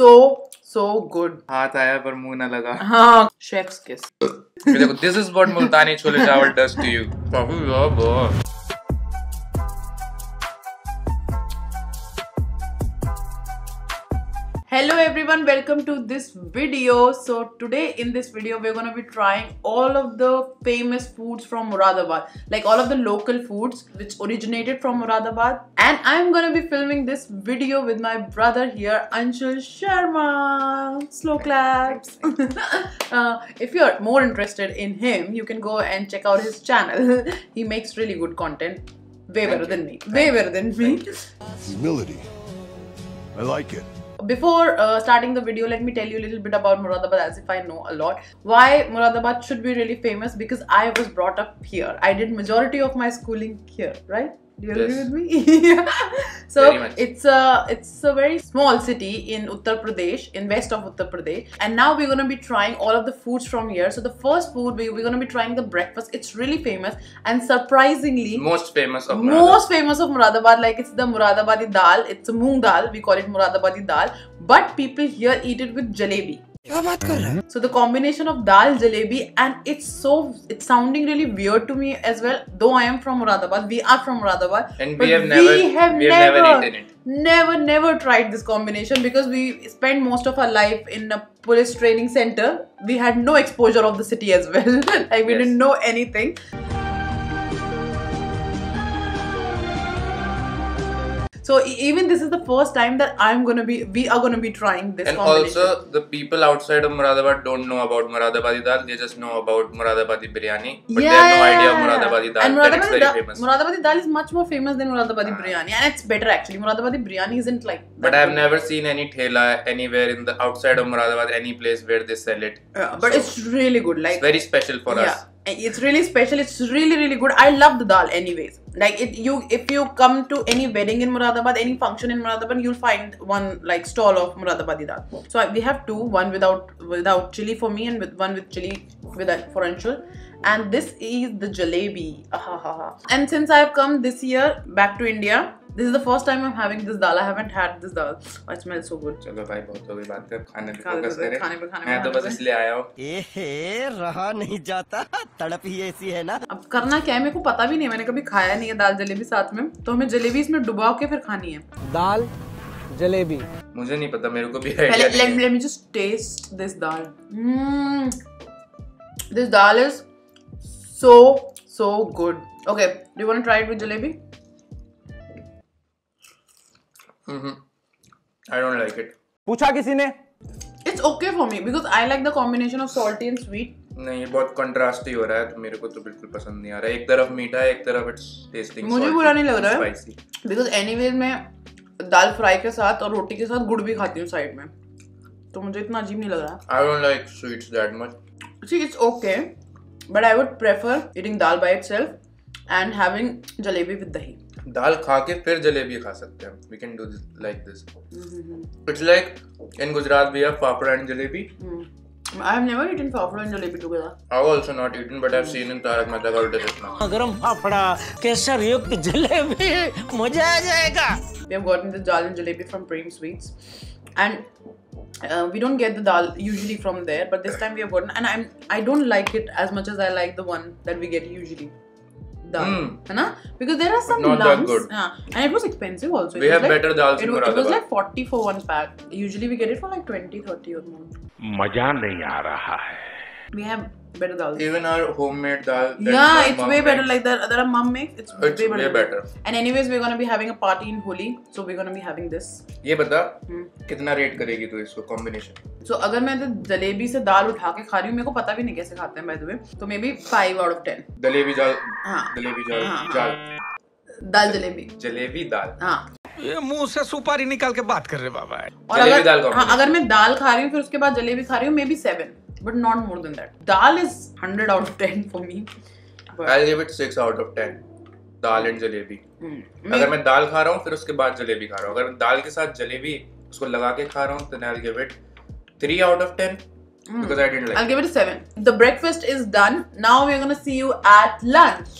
so so good हाथ आया पर मुँह ना लगा। हाँ शेफ्स किस देखो this is what Multani chole chawal does to you everyone, welcome to this video. So today in this video we're gonna be trying all of the famous foods from Muradabad, like all of the local foods which originated from Muradabad. And I'm gonna be filming this video with my brother here, Anshul Sharma. Slow claps. uh, if you're more interested in him, you can go and check out his channel. he makes really good content. Way better than me. Way better than me. Humility. I like it. Before uh, starting the video, let me tell you a little bit about Muradabad as if I know a lot. Why Muradabad should be really famous? Because I was brought up here. I did majority of my schooling here, right? Do you agree with me? So it's a it's a very small city in Uttar Pradesh, in west of Uttar Pradesh, and now we're gonna be trying all of the foods from here. So the first food we, we're gonna be trying the breakfast. It's really famous and surprisingly most famous of most famous of Muradabad, like it's the Muradabadi dal. It's a moong dal. We call it Muradabadi dal. But people here eat it with jalebi. क्या बात कर रहा है? So the combination of dal jalebi and it's so it's sounding really weird to me as well though I am from Moradabad we are from Moradabad and we have never never never tried this combination because we spent most of our life in a police training center. We had no exposure of the city as well. Like we yes. didn't know anything. So even this is the first time that I'm gonna be, we are gonna be trying this And also, the people outside of Muradabad don't know about Muradabadi dal. They just know about Muradabadi biryani, but they have no idea of Muradabadi dal. And that it's Muradabadi, very dal, famous. Muradabadi dal is much more famous than Muradabadi Ah. biryani, and it's better actually. Muradabadi biryani isn't like. But I have never seen any thela anywhere in the outside of Muradabad, any place where they sell it. Yeah, but So, it's really good. Like it's very special for yeah, us. It's really special. It's really really good. I love the dal anyways. Like it, you if you come to any wedding in Muradabad, any function in Muradabad, you'll find one like stall of Muradabadi dal. So we have two, one without without chili for me and with one with chili with for Anshul. And this is the jalebi. Ahahaha. And since I've come this year back to India, this is the first time I'm having this dal. I haven't had this dal. Oh, it smells so good. चलो भाई बहुत हो गई बात कर खाने पे focus करें। खाने पे, खाने पे, मैं तो बस इसलिए आया हूँ। एहे रहा नहीं जाता। तड़प ही ऐसी है ना। अब करना क्या है? मेरे को पता भी नहीं है। मैंने कभी खाया नहीं है दाल जलेबी साथ में। तो हमें जलेबी इसमें डुबा के फिर खानी है। दाल जलेबी। मुझे नहीं पता मेरे को भी पहले आइडिया let, नहीं है। let me just taste this dal. Mm. this dal is so so good. Okay do you want Mhm. I don't like it. पूछा किसी ने it's okay for me because I like the combination of salty and sweet नहीं बहुत contrast ही हो रहा है तो मेरे को तो बिल्कुल पसंद नहीं आ रहा है एक तरफ़ मीठा है एक तरफ़ इट्स टेस्टिंग मुझे बुरा नहीं लग रहा है। स्पाइसी because anyways मैं दाल फ्राई के साथ और रोटी के साथ गुड़ भी खाती हूँ साइड में तो मुझे इतना अजीब नहीं लग रहा I don't like sweets that much See, it's okay, but I would prefer eating dal by itself and having jalebi with dahi. दाल खा के फिर जलेबी खा सकते हैं। We can do this like this it's like in Gujarat we have papad and jalebi. I have never eaten papad and jalebi together I also not eaten but I have seen in Taarak Mehta Ka Ooltah Chashmah. हाँ, गरम पापड़ा केसर युक्त जलेबी मज़ा आ जाएगा। We have gotten the dal and jalebi from Prem Sweets and Uh, we don't get the dal usually from there, but this time we have gotten, and I'm I don't like it as much as I like the one that we get usually. Dal, Mm. है ना? Because there are some Not that lumps. good. Yeah, and it was expensive also. It We was have better dals It, in wa- it was Muradabad. like 40 for one pack. Usually we get it for like 20, 30 or more. मज़ा नहीं आ रहा है We have better dal. Our homemade dal that Yeah, it's way better makes, like that. That our mom makes. It's, It's way better. way better. And anyways, we're gonna be having a party in Holi, so we're gonna be having this. ये बता Hmm. कितना rate करेगी तू इसको combination So अगर मैं तो जलेबी से दाल उठा के खा रही हूँ मेरे को पता भी नहीं कैसे खाते हैं by the way तो may be five out of ten jalebi जाल हाँ। जलेबी जाल हाँ, हाँ। जाल दाल जलेबी जलेबी दाल हाँ ये मुँह से सुपारी निकाल के बात कर रहे बाबा और अगर दाल हाँ, अगर मैं दाल खा रही हूँ फिर उसके बाद जलेबी खा रही हूँ may be seven But not more than that dal is hundred out of ten for me I give it 6 out of 10 dal and jalebi Hmm. अगर मैं दाल खा रहा हूँ फिर उसके बाद जलेबी खा रहा हूँ अगर दाल के साथ जलेबी उसको लगा के खा रहा हूँ तो I give it 3 out of 10 because I didn't like I'll give it a seven. The breakfast is done. Now we're gonna see you at lunch.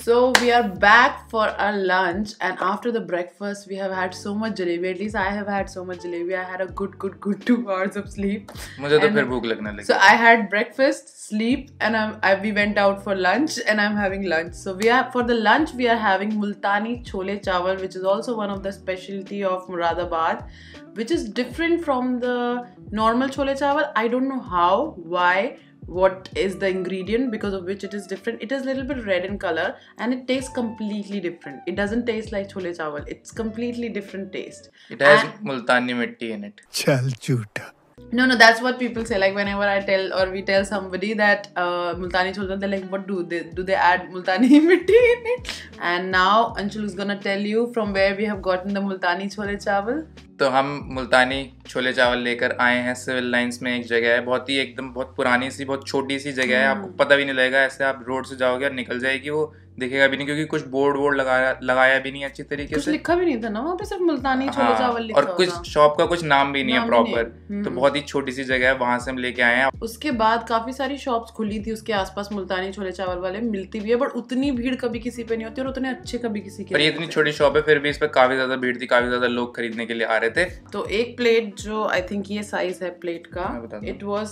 Bye. So we are back for our lunch, and after the breakfast, we have had so much jalebi. At least I have had so much jalebi. I had a good, good, good two hours of sleep. मुझे तो And- फिर भूख लगने लगी So I had breakfast, sleep, and I'm, I, we went out for lunch, and I'm having lunch. So we are for the lunch we are having multani chole chawal, which is also one of the specialty of Muradabad, which is different from the normal chole chawal. I don't know how, why, what is the ingredient because of which it is different. It is a little bit red in color and it tastes completely different. It doesn't taste like chole chawal. It's completely different taste. It has and multani mitti in it. Chal chuta. No, no, that's what people say. Like whenever I tell or we tell somebody that uh, Multani chole they're like, what do they do? They add Multani mitti in it. And now Anshul is gonna tell you from where we have gotten the Multani Chole Chawal. तो हम मुल्तानी छोले चावल लेकर आए हैं civil lines में एक जगह है। बहुत ही एकदम बहुत पुरानी सी बहुत छोटी सी जगह है। आपको पता भी नहीं लगेगा ऐसे आप रोड से जाओगे और निकल जाएगी वो दिखेगा भी नहीं क्योंकि कुछ बोर्ड वोर्ड लगाया लगाया भी नहीं अच्छी तरीके कुछ से लिखा भी नहीं था ना वहाँ पे सिर्फ़ मुल्तानी छोले हाँ, चावल लिखा और कुछ शॉप का कुछ नाम भी नहीं है नाम है। प्रॉपर हम्म। तो बहुत ही छोटी सी जगह है वहाँ से हम लेके आए हैं उसके बाद काफ़ी सारी शॉप्स खुली थी उसके आसपास मुल्तानी छोले चावल वाले मिलती भी है बट उतनी भीड़ कभी किसी पे नहीं होती और उतने अच्छे कभी किसी के पर इतनी छोटी शॉप है फिर भी इस पर काफ़ी ज़्यादा भीड़ थी काफ़ी ज़्यादा लोग खरीदने के लिए आ रहे थे तो एक प्लेट जो आई थिंक ये साइज़ है प्लेट का। It was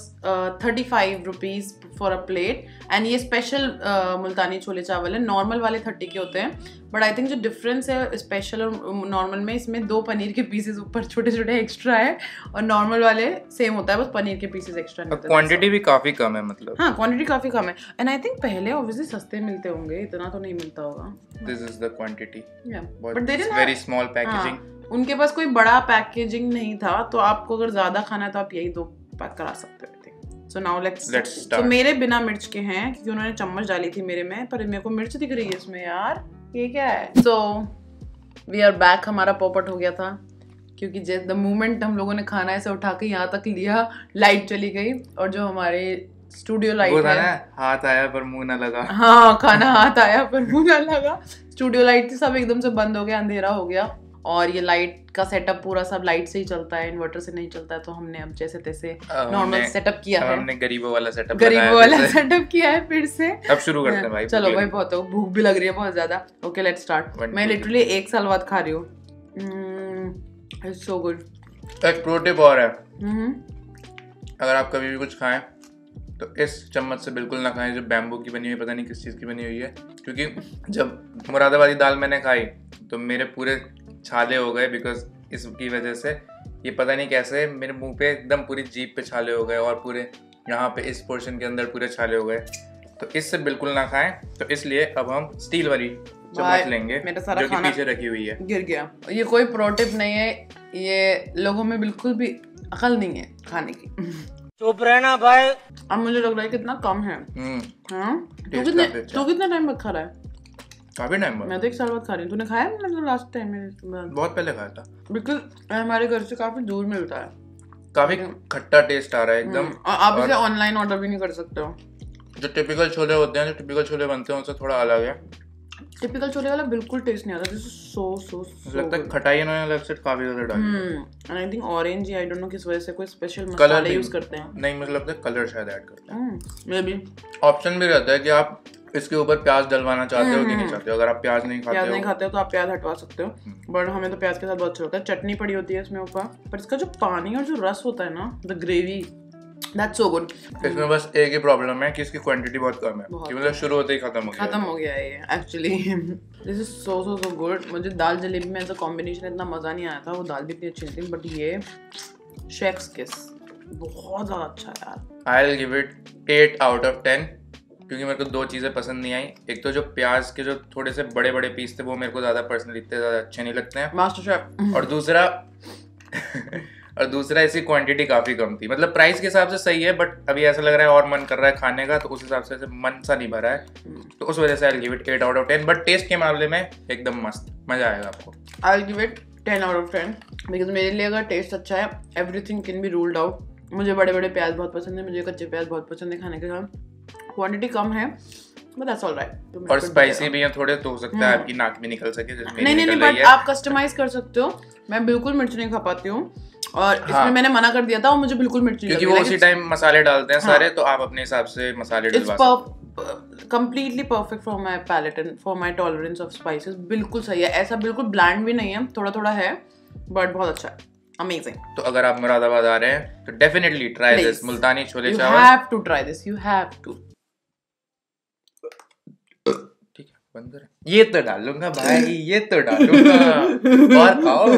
thirty five rupees for a plate and ये स्पेशल मुल्तानी छोले चावल है नॉर्मल वाले थर्टी के होते हैं बट आई थिंक जो डिफरेंस है स्पेशल और नॉर्मल में इसमें दो पनीर के पीसेस ऊपर छोटे छोटे एक्स्ट्रा है और नॉर्मल वाले सेम होता है बस पनीर के पीसेस एक्स्ट्रा नहीं क्वांटिटी भी काफ़ी कम है मतलब। हाँ क्वांटिटी काफ़ी कम है। एंड आई थिंक पहले ऑब्वियसली सस्ते मिलते होंगे इतना तो नहीं मिलता होगा। This is the quantity but they very small packaging उनके पास कोई बड़ा पैकेजिंग नहीं था तो आपको अगर ज़्यादा खाना है तो आप यही दो पैक करा सकते हो। सो नाउ लेट्स Let's तो मेरे बिना मिर्च के हैं क्योंकि उन्होंने चम्मच डाली थी मेरे में पर मेरे को मिर्च दिख रही है इसमें यार। ये क्या है? सो वी आर बैक हमारा पॉपट हो गया था क्योंकि जैसे द मोमेंट हम लोगों ने खाना ऐसे उठा के यहाँ तक लिया लाइट चली गई और जो हमारे स्टूडियो लाइट ना है हाथ आया पर मुँह ना लगा। हाँ खाना हाथ आया पर मुँह ना लगा। स्टूडियो लाइट थी सब एकदम से बंद हो गया अंधेरा हो गया। और ये लाइट का सेटअप पूरा सब लाइट से ही चलता है इन्वर्टर से नहीं चलता है तो हमने अब जैसे तैसे नॉर्मल सेटअप किया है। हमने गरीबों वाला सेटअप गरीबों वाला सेटअप किया है फिर से। अब शुरू करते हैं भाई चलो भाई बहुत हो भूख भी लग रही है बहुत ज़्यादा। ओके लेट्स स्टार्ट मैं लिटरली एक साल बाद खा रही हूँ। इट्स सो गुड एक प्रो टिप और है। हम्म, अगर आप कभी भी कुछ खाएँ तो इस चम्मच से बिल्कुल ना खाएँ जो बैम्बू की बनी हुई पता नहीं किस चीज़ की बनी हुई है। क्योंकि जब मुरादाबादी दाल मैंने खाई तो मेरे पूरे छाले हो गए बिकॉज़ इसकी वजह से ये पता नहीं कैसे मेरे मुँह पे एकदम पूरी जीप पे छाले हो गए और पूरे यहाँ पे इस पोर्शन के अंदर पूरे छाले हो गए। तो इससे बिल्कुल ना खाएँ तो इसलिए अब हम स्टील वाली चम्मच लेंगे मेरा सारा जो कि खाना- पीछे रखी हुई है। गिर गया। ये कोई प्रो टिप नहीं है ये लोगों में बिल्कुल भी अकल नहीं है खाने की। चुप रहना भाई। अब मुझे लग रहा है कितना कम है। हम्म। हाँ? तू कितने अच्छा तू कितना टाइम बाद खा रहा है? काफ़ी टाइम बाद मैं तो एक साल बाद खा रही हूँ। तूने खाया मतलब लास्ट टाइम बाद। बहुत पहले खाया था। बिल्कुल हमारे घर से काफ़ी दूर मिलता है। काफ़ी खट्टा टेस्ट आ रहा है एकदम। हम्म, आप इसे ऑनलाइन ऑर्डर भी नहीं कर सकते हो। जो टिपिकल छोले होते हैं जो टिपिकल छोले बनते हैं उनसे थोड़ा अलग है। टिपिकल छोले वाला बिल्कुल टेस्ट नहीं आता। दिस इज़ सो सो लगता है खटाई इन्होंने अलग से काफ़ी ज़्यादा डाली है। हम्म। आई थिंक ऑरेंज या आई डोंट नो किस वजह से कोई स्पेशल मसाले यूज़ करते हैं। नहीं मुझे लगता है कलर शायद ऐड करते हम्म। मे बी ऑप्शन भी रहता है कि आप इसके ऊपर प्याज डलवाना चाहते हो कि नहीं चाहते हो? अगर आप प्याज नहीं खाते प्याज नहीं खाते हो तो आप प्याज हटवा सकते हो। बट हमें तो प्याज के साथ बहुत अच्छा लगता है। चटनी पड़ी होती है इसमें ऊपर पर इसका जो पानी और जो रस होता है ना the gravy that's so good इसमें बस एक ही प्रॉब्लम है कि इसकी क्वांटिटी बहुत कम है कि मतलब शुरू होते ही खत्म हो गया। खत्म हो गया ये actually this is so so so good मुझे दाल जलेबी में ऐसा कॉम्बिनेशन इतना मज़ा नहीं आया था वो दाल भी इतनी अच्छी थी बट ये शेक्स किस बहुत ज़्यादा अच्छा है यार। I will give it eight out of ten क्योंकि मेरे को दो चीज़ें पसंद नहीं आई। एक तो जो प्याज के जो थोड़े से बड़े बड़े पीस थे वो मेरे को ज़्यादा पर्सनली इतने ज़्यादा अच्छे नहीं लगते हैं। मास्टर शेफ और दूसरा और दूसरा इसकी क्वांटिटी काफ़ी कम थी। मतलब प्राइस के हिसाब से सही है बट अभी ऐसा लग रहा है और मन कर रहा है खाने का तो उस हिसाब से मन सा नहीं भरा है। तो उस वजह से I give it eight out of ten but taste के मामले में एकदम मस्त। मज़ा आएगा आपको। I give it ten out of ten because मेरे लिए अगर टेस्ट अच्छा है everything can be ruled out मुझे बड़े बड़े प्याज बहुत पसंद है मुझे कच्चे प्याज बहुत पसंद है खाने के साथ। क्वांटिटी कम है और स्पाइसी भी है थोड़े तो हो सकता है आपकी नाक भी निकल सके नहीं नहीं नहीं बट आप कस्टमाइज कर सकते हो। मैं बिल्कुल मिर्च नहीं खा पाती हूँ और इसमें हाँ। मैंने मना कर दिया था और मुझे बिल्कुल मिर्च क्योंकि वो उसी टाइम मसाले डालते हैं हाँ। सारे तो आप अपने हिसाब से मसाले डलवा per- perfect for my palate and for my tolerance of spices बिल्कुल सही है। ऐसा बिल्कुल ब्लैंड भी नहीं है थोड़ा थोड़ा है बट बहुत अच्छा है। अमेजिंग तो अगर आप मुरादाबाद आ रहे हैं तो definitely try this Multani chole you chawal. Have to try this you have to है करें ये तो डालूँगा भाई ये तो डालूँगा और खाओ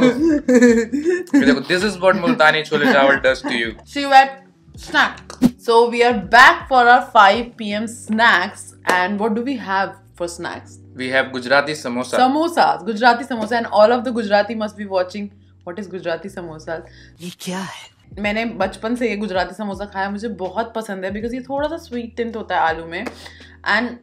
देखो this is what Multani chole chawal does to you See you at snack. So we are back for our 5 p.m. snacks. And what do we have for snacks? We have Gujarati samosa Samosas, Gujarati samosa, and all of the Gujarati must be watching. What is Gujarati samosas? ये क्या है मैंने बचपन से ये गुजराती समोसा खाया मुझे बहुत पसंद है बिकॉज़ ये थोड़ा सा स्वीट टिंट होता है आलू में एंड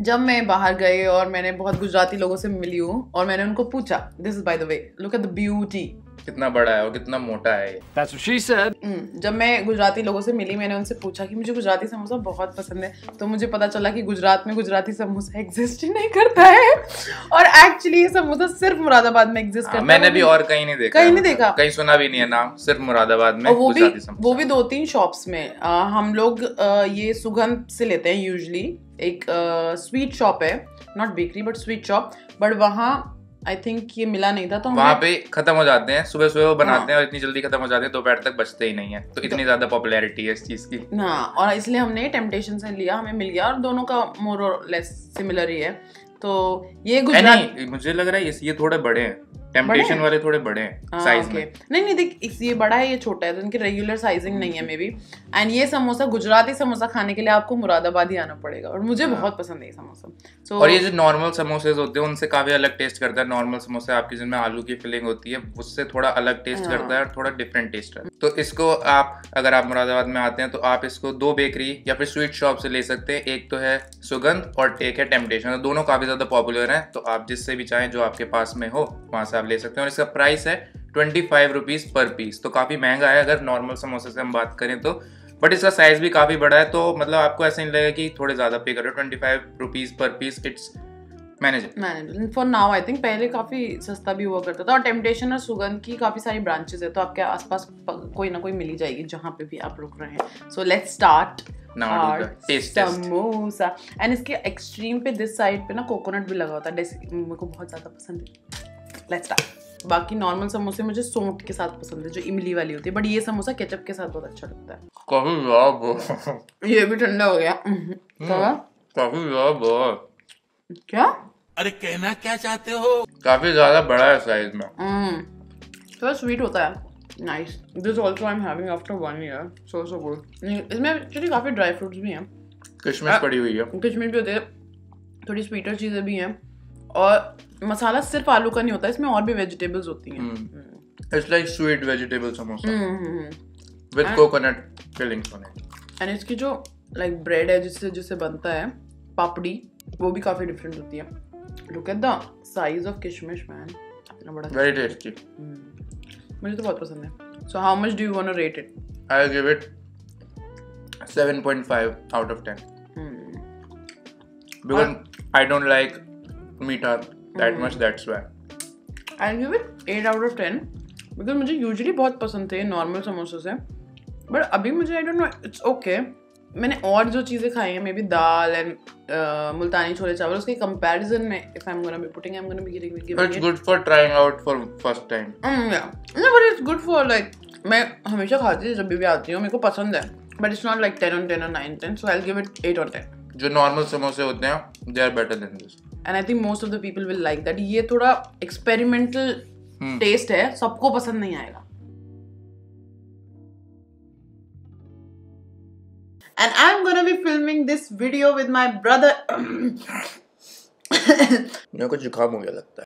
जब मैं बाहर गई और मैंने बहुत गुजराती लोगों से मिली हूँ और मैंने उनको पूछा this is by the way look at the beauty कितना बड़ा है और कितना मोटा है That's what she said. हम्म, जब मैं गुजराती लोगों से मिली मैंने उनसे पूछा कि मुझे गुजराती समोसा बहुत पसंद है तो मुझे पता चला कि गुजरात में गुजराती समोसा एग्जिस्ट ही नहीं करता है। और एक्चुअली ये समोसा सिर्फ़ मुरादाबाद में एग्जिस्ट हाँ, करता है। मैंने वो भी और कहीं नहीं देखा। कहीं नहीं। देखा। कहीं सुना भी नहीं है नाम सिर्फ़ मुरादाबाद में वो भी वो भी दो तीन शॉप्स में हम लोग ये सुगंध से लेते हैं यूजली एक स्वीट शॉप है not bakery but sweet shop but वहाँ आई थिंक ये मिला नहीं था तो वहाँ पे खत्म हो जाते हैं। सुबह सुबह वो बनाते हाँ। हैं और इतनी जल्दी खत्म हो जाते हैं दोपहर तक बचते ही नहीं है। तो इतनी ज़्यादा पॉपुलैरिटी है इस चीज़ की। ना और इसलिए हमने टेम्पटेशन से लिया हमें मिल गया और दोनों का मोर और लेस सिमिलर ही है। तो ये गुजरात नहीं मुझे लग रहा है ये- थोड़े बड़े हैं। टेम्पटेशन वाले थोड़े बड़े हैं हाँ, साइज़ okay. में। नहीं नहीं देख ये बड़ा है ये छोटा है तो इनकी रेगुलर साइजिंग नहीं है मे बी एंड ये समोसा गुजराती समोसा खाने के लिए आपको मुरादाबाद ही आना पड़ेगा और मुझे बहुत पसंद है ये समोसा। सो हाँ। और ये जो नॉर्मल समोसे होते हैं उनसे काफ़ी अलग टेस्ट करता है। नॉर्मल समोसे आपकी जिनमें आलू की फिलिंग होती है उससे थोड़ा अलग टेस्ट हाँ। करता है और थोड़ा डिफरेंट टेस्ट है। तो इसको आप अगर आप मुरादाबाद में आते हैं तो आप इसको दो बेकरी या फिर स्वीट शॉप से ले सकते हैं। एक तो है सुगंध और एक है टेम्पटेशन तो दोनों काफ़ी ज़्यादा पॉपुलर हैं तो आप जिससे भी चाहें, जो आपके पास में हो, वहाँ से आप ले सकते हैं। और इसका प्राइस है twenty five rupees per piece तो काफ़ी महँगा है, अगर नॉर्मल समोसे से हम बात करें तो। बट इसका साइज़ भी काफ़ी बड़ा है तो मतलब आपको ऐसा नहीं लगेगा कि थोड़े ज़्यादा पे कर twenty five rupees per piece it's manageable for now I think पहले काफ़ी सस्ता भी हुआ करता था, और टेम्पटेशन और सुगंध की काफ़ी सारी ब्रांचेस है तो आपके आसपास कोई ना कोई मिल जाएगी जहाँ पे भी आप रुक रहे हैं। So let's start samosa. And इसके एक्सट्रीम पे दिस साइड पे ना कोकोनट भी लगा होता है। मेरे को बहुत ज़्यादा पसंद है। लेट्स स्टार्ट बाकी नॉर्मल समोसे मुझे सोंठ के साथ पसंद है जो इमली वाली होती है। बट ये समोसा केचप के साथ बहुत अच्छा लगता है। काफ़ी ज़्यादा ये भी ठंडा हो गया। क्या काफ़ी ज़्यादा क्या? अरे कहना क्या चाहते हो? काफ़ी ज़्यादा बड़ा है साइज़ में। Mm. थोड़ा स्वीट होता है। Nice this also I am having after one year so so good इसमें एक्चुअली काफ़ी ड्राई फ्रूट्स भी हैं। किशमिश आ- पड़ी हुई है। किशमिश भी होते हैं। थोड़ी स्वीटर चीज़ें भी हैं। और मसाला सिर्फ़ आलू का नहीं होता इसमें और भी वेजिटेबल्स होती हैं। It's like sweet vegetable samosa with coconut fillings on it and इसकी जो लाइक ब्रेड है जिससे जिससे बनता है पापड़ी वो भी काफ़ी डिफरेंट होती है। Look at the size of kishmish man इतना बड़ा वेरी टेस्टी मुझे तो बहुत पसंद है। So how much do you want to rate it I give it 7.5 out of 10 Hmm. because I don't like meeta that much that's why. I give it 8 out of 10 because मुझे usually बहुत पसंद थे normal समोसे से but अभी मुझे I don't know it's okay मैंने और जो चीज़ें खाई हैं may be dal and Multani chole chawal उसके कंपैरिजन में if I am gonna be putting I am gonna be giving it's giving good for trying out for first time. No but it's good for like मैं हमेशा खाती थी जब भी आती हूँ मेरे को पसंद है. But it's not like ten on ten और nine ten so I give it eight on ten जो नॉर्मल समोसे होते हैं they are better than this and I think most of the people will like that ये थोड़ा experimental Hmm. Test है सबको पसंद नहीं आएगा. And I'm gonna be filming this video with my brother. मेरे को जुकाम हो गया लगता